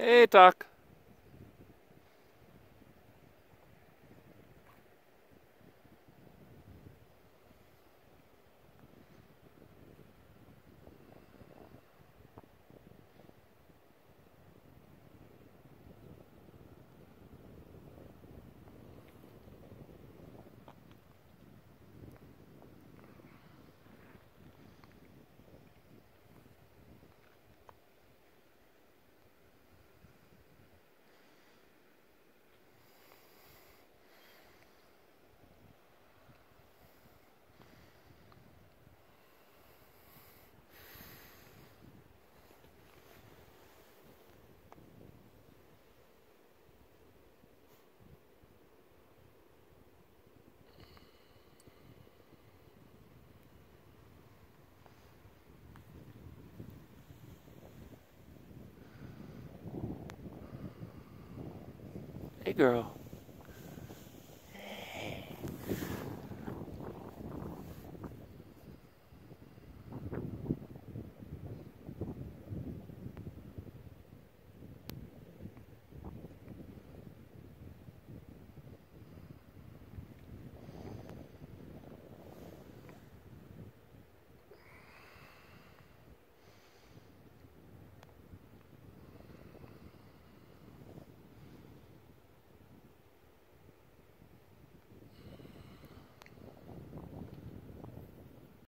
Hey, Doc. Hey, girl.